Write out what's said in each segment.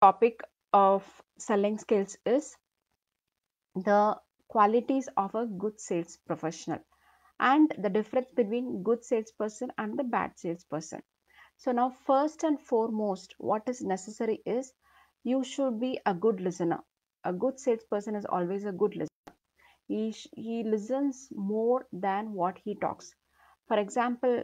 topic of selling skills is the qualities of a good sales professional and the difference between good salesperson and the bad salesperson. So now first and foremost what is necessary is you should be a good listener. A good salesperson is always a good listener. He, he listens more than what he talks. For example,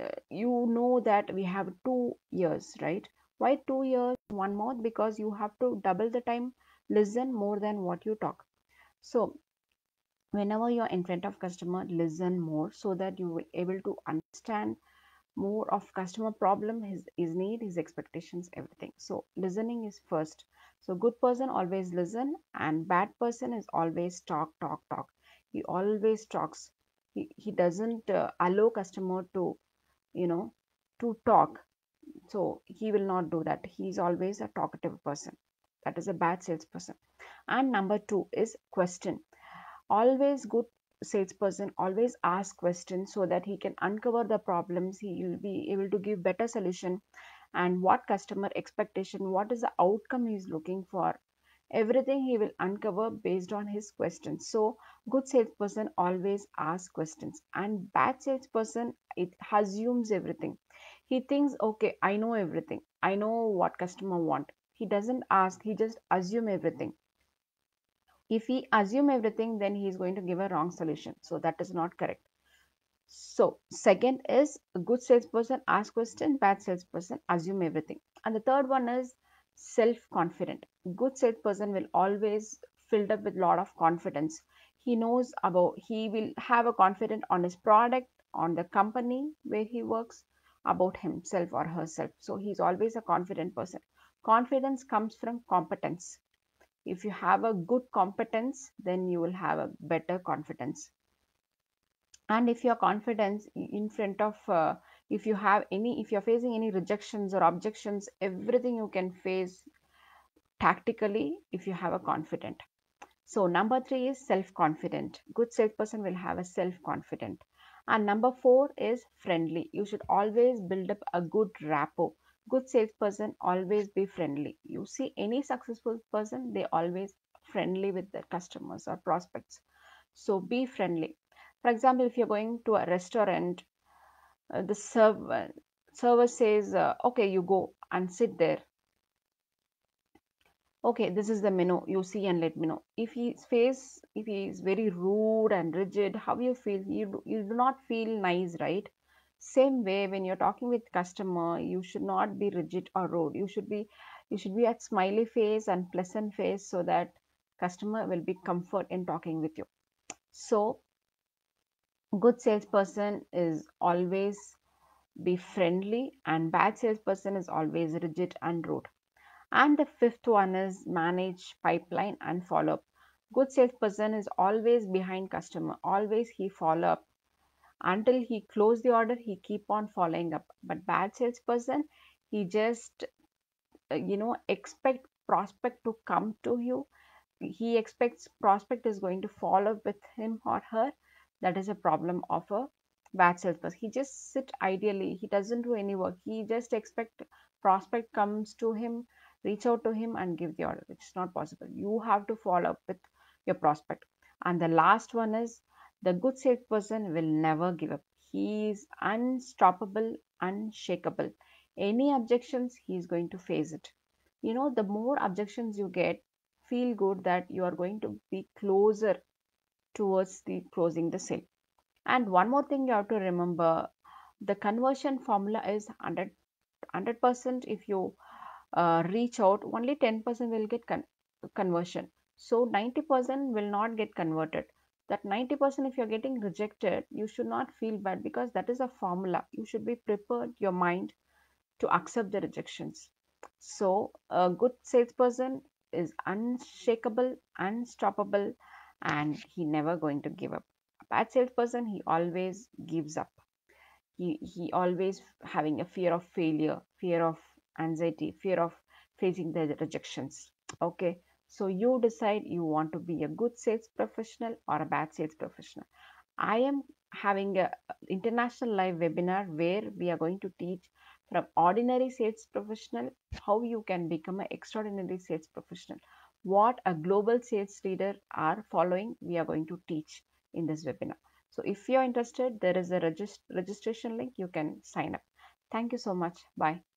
uh, you know that we have two years, right? Why two years, one month? Because you have to double the time listen more than what you talk. So whenever you're in front of customer, listen more so that you will able to understand more of customer problem, his, his need, his expectations, everything. So listening is first. So good person always listen and bad person is always talk, talk, talk. He always talks. He, he doesn't uh, allow customer to, you know, to talk. So he will not do that. He's always a talkative person. That is a bad salesperson. And number two is question. Always good salesperson always ask questions so that he can uncover the problems he will be able to give better solution and what customer expectation what is the outcome he is looking for everything he will uncover based on his questions so good salesperson always ask questions and bad salesperson it assumes everything he thinks okay i know everything. I know what customer want. He doesn't ask he just assume everything. If he assume everything then he is going to give a wrong solution. So that is not correct. So second is a good salesperson ask question bad salesperson assume everything. And the third one is self confident good salesperson will always filled up with lot of confidence. He knows about he will have a confidence on his product on the company where he works about himself or herself. So he's always a confident person. Confidence comes from competence. If you have a good competence then you will have a better confidence. And if your confidence in front of uh, if you have any if you're facing any rejections or objections everything you can face tactically if you have a confident. So number three is self-confident. Good salesperson will have a self-confident and number four is friendly. You should always build up a good rapport. Good salesperson always be friendly. You see any successful person they always friendly with their customers or prospects. So be friendly. For example if you're going to a restaurant uh, the server server says uh, okay you go and sit there okay this is the menu you see and let me know. If his face if he is very rude and rigid how you feel? You do, you do not feel nice right? Same way when you're talking with customer you should not be rigid or rude. You should be you should be at smiley face and pleasant face so that customer will be comfort in talking with you. So good salesperson is always be friendly and bad salesperson is always rigid and rude and the fifth one is manage pipeline and follow up good salesperson is always behind customer always he follow up. Until he close the order he keep on following up. But bad salesperson he just uh, you know expect prospect to come to you. He expects prospect is going to follow up with him or her. That is a problem of a bad salesperson. He just sit ideally. He doesn't do any work. He just expect prospect comes to him reach out to him and give the order which is not possible you have to follow up with your prospect and the last one is the good salesperson will never give up. He is unstoppable, unshakable. Any objections, he is going to face it. You know, the more objections you get, feel good that you are going to be closer towards the closing the sale. And one more thing you have to remember the conversion formula is 100 100% if you uh, reach out only 10% will get con- conversion. So 90% will not get converted. That 90% if you're getting rejected you should not feel bad because that is a formula. You should be prepared your mind to accept the rejections. So a good salesperson is unshakable unstoppable and he never going to give up. A bad salesperson he always gives up. He he always having a fear of failure fear of anxiety fear of facing the rejections okay so you decide you want to be a good sales professional or a bad sales professional. I am having a international live webinar where we are going to teach from ordinary sales professional, how you can become an extraordinary sales professional. What a global sales leader are following, we are going to teach in this webinar. So if you're interested, there is a regist registration link. You can sign up. Thank you so much. Bye.